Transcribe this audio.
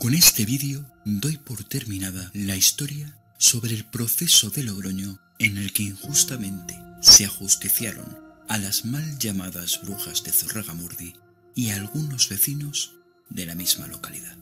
Con este vídeo doy por terminada la historia sobre el proceso de Logroño en el que injustamente se ajusticiaron a las mal llamadas brujas de Zorragamurdi y a algunos vecinos de la misma localidad.